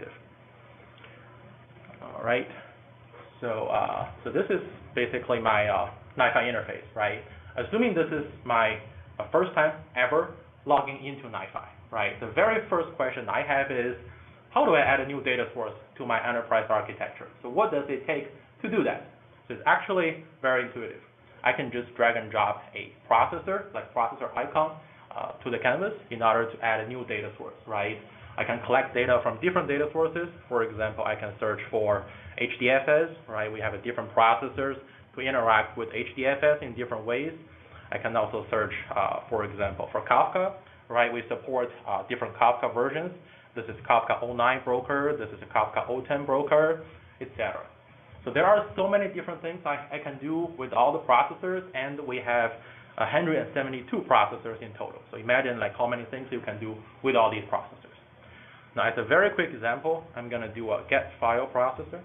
perspective. All right. So, uh, so this is basically my uh, NiFi interface, right? Assuming this is my uh, first time ever logging into NiFi, right? The very first question I have is, how do I add a new data source to my enterprise architecture? So what does it take to do that? So it's actually very intuitive. I can just drag and drop a processor, like processor icon, uh, to the canvas in order to add a new data source, right? I can collect data from different data sources. For example, I can search for HDFS, right? We have different processors to interact with HDFS in different ways. I can also search, uh, for example, for Kafka, right? We support uh, different Kafka versions. This is Kafka 09 broker, this is a Kafka 010 broker, etc. So there are so many different things I, I can do with all the processors, and we have 172 processors in total. So imagine like how many things you can do with all these processors. Now, as a very quick example, I'm going to do a get file processor.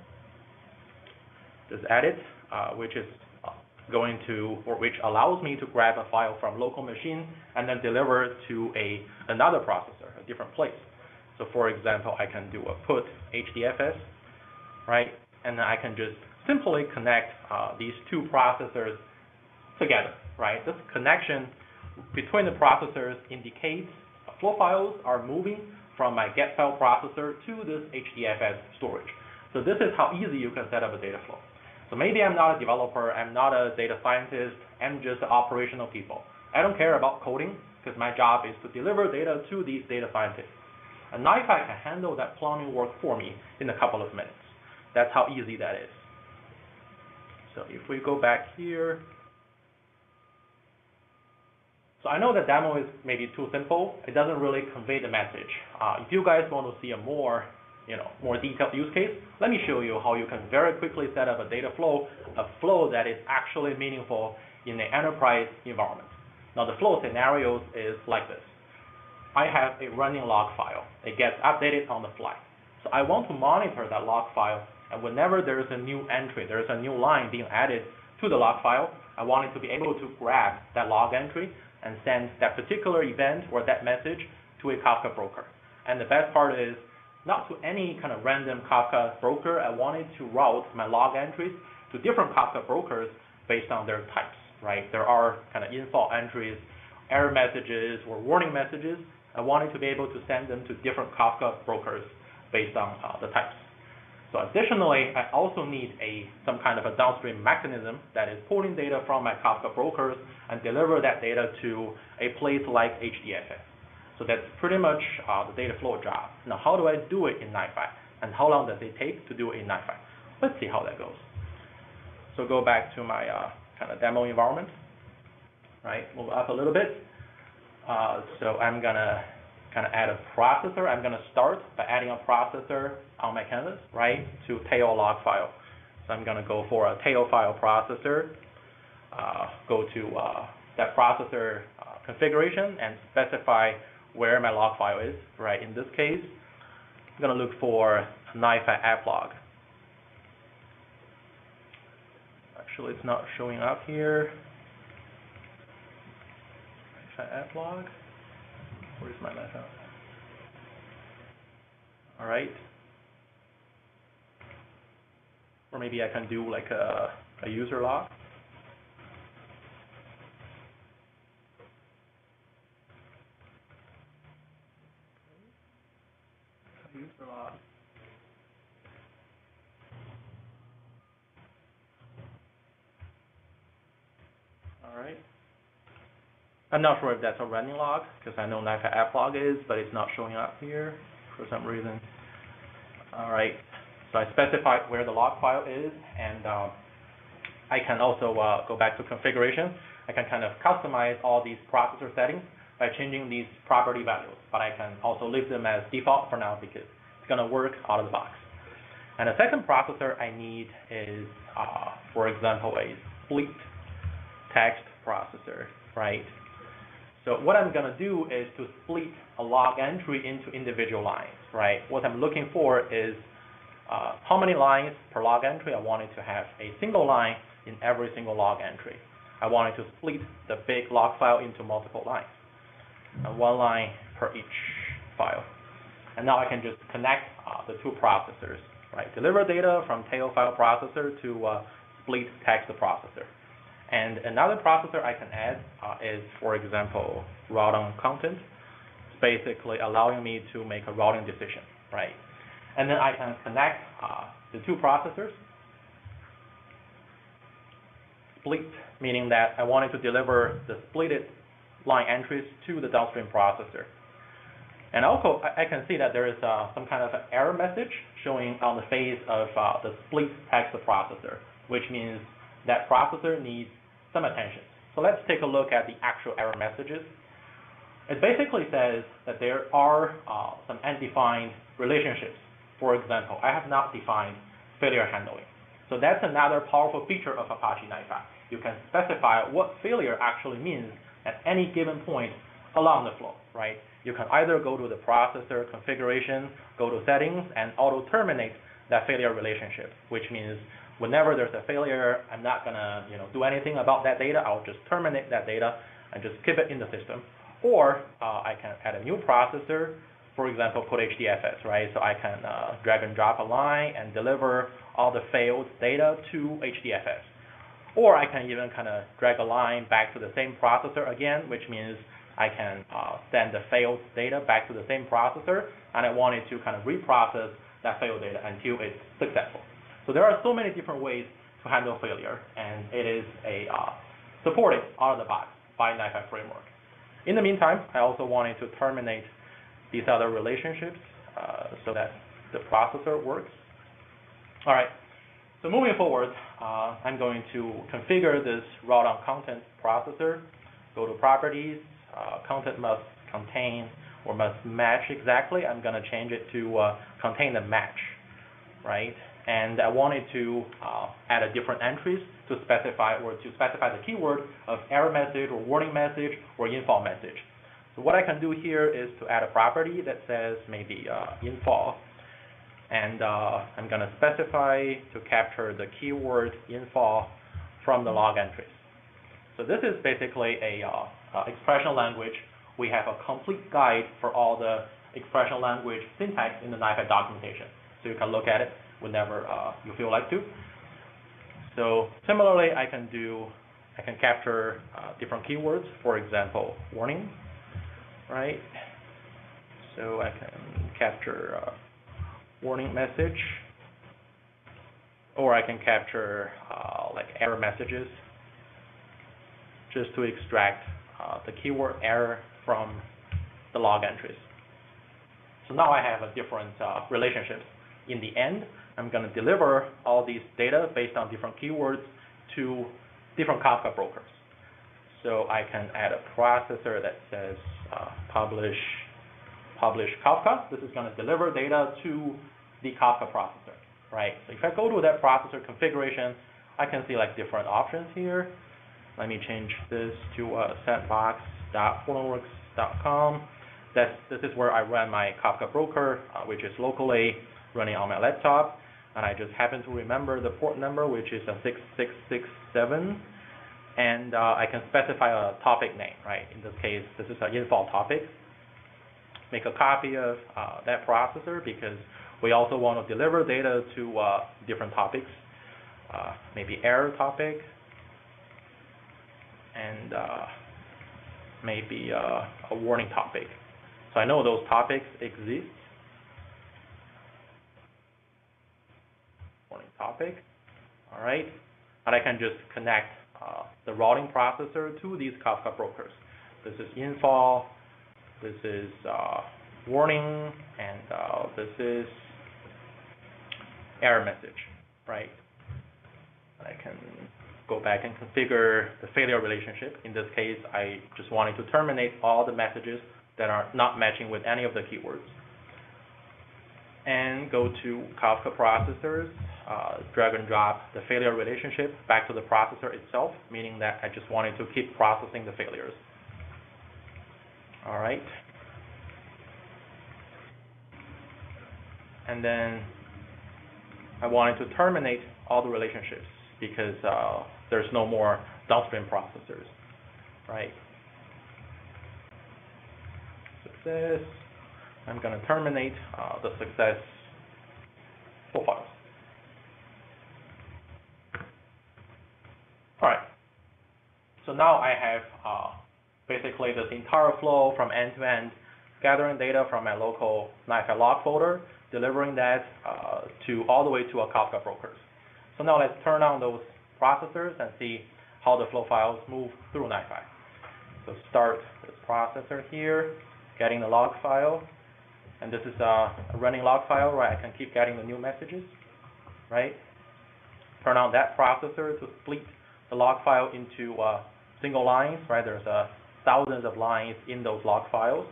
Just edit, uh, which is going to, or which allows me to grab a file from local machine and then deliver it to a another processor, a different place. So for example, I can do a put HDFS, right? And I can just simply connect uh, these two processors together, right? This connection between the processors indicates flow files are moving from my get file processor to this HDFS storage. So this is how easy you can set up a data flow. So maybe I'm not a developer, I'm not a data scientist, I'm just operational people. I don't care about coding because my job is to deliver data to these data scientists. And NiFi can handle that plumbing work for me in a couple of minutes. That's how easy that is. So if we go back here, so I know the demo is maybe too simple. It doesn't really convey the message. Uh, if you guys want to see a more you know, more detailed use case, let me show you how you can very quickly set up a data flow, a flow that is actually meaningful in an enterprise environment. Now, the flow scenarios is like this. I have a running log file. It gets updated on the fly. So I want to monitor that log file, and whenever there is a new entry, there is a new line being added to the log file, I want it to be able to grab that log entry and send that particular event or that message to a Kafka broker. And the best part is not to any kind of random Kafka broker. I wanted to route my log entries to different Kafka brokers based on their types, right? There are kind of info entries, error messages, or warning messages. I wanted to be able to send them to different Kafka brokers based on uh, the types. So additionally, I also need a some kind of a downstream mechanism that is pulling data from my Kafka brokers and deliver that data to a place like HDFS. So that's pretty much uh, the data flow job. Now, how do I do it in NiFi? And how long does it take to do it in NiFi? Let's see how that goes. So go back to my uh, kind of demo environment, right? Move up a little bit. Uh, so I'm gonna kind of add a processor. I'm gonna start by adding a processor on my canvas, right, to tail log file. So I'm gonna go for a tail file processor, uh, go to uh, that processor uh, configuration and specify where my log file is, right? In this case, I'm going to look for NiFi app log. Actually, it's not showing up here. NiFi app log. Where's my NiFi? All right. Or maybe I can do like a, a user log. All right. I'm not sure if that's a running log, because I know NiFi app log is, but it's not showing up here for some reason. All right. So I specified where the log file is, and um, I can also uh, go back to configuration. I can kind of customize all these processor settings by changing these property values, but I can also leave them as default for now because it's going to work out of the box. And the second processor I need is, uh, for example, a split text processor, right? So what I'm going to do is to split a log entry into individual lines, right? What I'm looking for is uh, how many lines per log entry. I wanted to have a single line in every single log entry. I wanted to split the big log file into multiple lines, and one line per each file. And now I can just connect uh, the two processors, right? Deliver data from tail file processor to uh, split text processor. And another processor I can add uh, is, for example, route on content. It's basically allowing me to make a routing decision, right? And then I can connect uh, the two processors. Split, meaning that I wanted to deliver the splitted line entries to the downstream processor. And also, I can see that there is uh, some kind of error message showing on the face of uh, the split text processor, which means that processor needs some attention. So let's take a look at the actual error messages. It basically says that there are uh, some undefined relationships. For example, I have not defined failure handling. So that's another powerful feature of Apache NiFi. You can specify what failure actually means at any given point along the flow, right? You can either go to the processor configuration, go to settings, and auto-terminate that failure relationship, which means whenever there's a failure, I'm not gonna you know, do anything about that data. I'll just terminate that data and just keep it in the system. Or uh, I can add a new processor, for example, put HDFS, right? So I can uh, drag and drop a line and deliver all the failed data to HDFS. Or I can even kind of drag a line back to the same processor again, which means I can uh, send the failed data back to the same processor, and I want it to kind of reprocess that failed data until it's successful. So there are so many different ways to handle failure, and it is a uh, supported out of the box by NiFi framework. In the meantime, I also wanted to terminate these other relationships uh, so that the processor works. All right, so moving forward, uh, I'm going to configure this route on content processor, go to properties, uh, content must contain or must match exactly. I'm going to change it to uh, contain the match, right? And I wanted to uh, add a different entries to specify or to specify the keyword of error message or warning message or info message. So what I can do here is to add a property that says maybe uh, info, and uh, I'm going to specify to capture the keyword info from the log entries. So this is basically a uh, uh, expression language. We have a complete guide for all the expression language syntax in the NiFi documentation. So you can look at it whenever uh, you feel like to. So similarly, I can do, I can capture uh, different keywords, for example, warning, right? So I can capture uh, warning message, or I can capture uh, like error messages, just to extract uh, the keyword error from the log entries. So now I have a different uh, relationships. In the end, I'm going to deliver all these data based on different keywords to different Kafka brokers. So I can add a processor that says uh, publish publish Kafka. This is going to deliver data to the Kafka processor, right? So if I go to that processor configuration, I can see like different options here. Let me change this to uh, sandbox.hortonworks.com. That's, this is where I run my Kafka broker, uh, which is locally running on my laptop. And I just happen to remember the port number, which is a 6667. And uh, I can specify a topic name, right? In this case, this is an info topic. Make a copy of uh, that processor because we also want to deliver data to uh, different topics, uh, maybe error topic, and uh, maybe uh, a warning topic. So I know those topics exist. Warning topic, all right? And I can just connect uh, the routing processor to these Kafka brokers. This is info, this is uh, warning, and uh, this is error message, right? I can go back and configure the failure relationship. In this case, I just wanted to terminate all the messages that are not matching with any of the keywords. And go to Kafka processors, uh, drag and drop the failure relationship back to the processor itself, meaning that I just wanted to keep processing the failures. All right. And then I wanted to terminate all the relationships because uh, there's no more downstream processors, right? Success. I'm going to terminate uh, the success profiles. All right. So now I have uh, basically this entire flow from end to end, gathering data from my local NiFi log folder, delivering that uh, to all the way to a Kafka brokers. So now let's turn on those processors and see how the flow files move through NiFi. So start this processor here, getting the log file, and this is a, running log file, right? I can keep getting the new messages, right? Turn on that processor to split the log file into uh, single lines, right? There's uh, thousands of lines in those log files,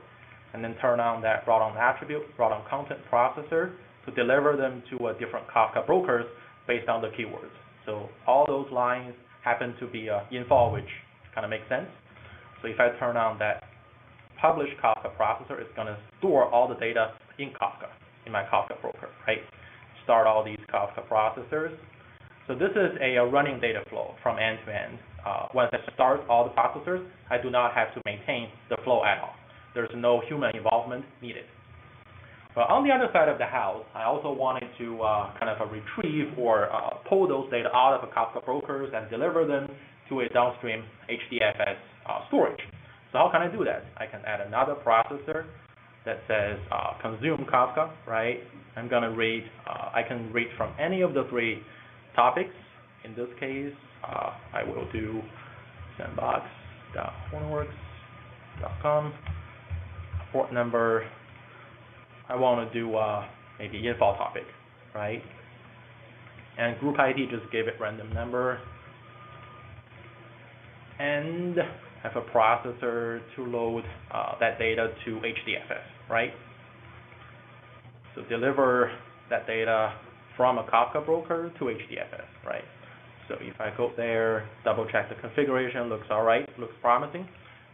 and then turn on that route on attribute, route on content processor to deliver them to a different Kafka brokers based on the keywords. So all those lines happen to be uh, info, which kind of makes sense. So if I turn on that publish Kafka processor, is going to store all the data in Kafka, in my Kafka broker, right? Start all these Kafka processors. So this is a, a running data flow from end to end. Uh, once I start all the processors, I do not have to maintain the flow at all. There's no human involvement needed. But on the other side of the house, I also wanted to uh, kind of retrieve or uh, pull those data out of Kafka brokers and deliver them to a downstream HDFS uh, storage. So how can I do that? I can add another processor that says uh, consume Kafka, right? I'm gonna read, uh, I can read from any of the three topics. In this case, uh, I will do sandbox.hortonworks.com, port number, I want to do uh, maybe info topic, right? And group ID, just give it random number. And have a processor to load uh, that data to HDFS, right? So deliver that data from a Kafka broker to HDFS, right? So if I go there, double check the configuration, looks all right, looks promising.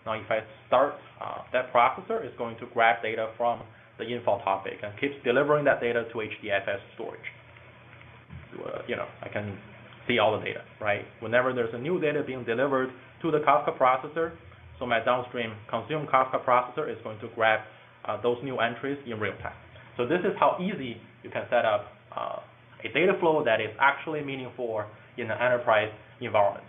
Now if I start uh, that processor, it's going to grab data from the info topic and keeps delivering that data to HDFS storage. Uh, you know, I can see all the data, right? Whenever there's a new data being delivered to the Kafka processor, so my downstream consume Kafka processor is going to grab uh, those new entries in real time. So this is how easy you can set up uh, a data flow that is actually meaningful in an enterprise environment.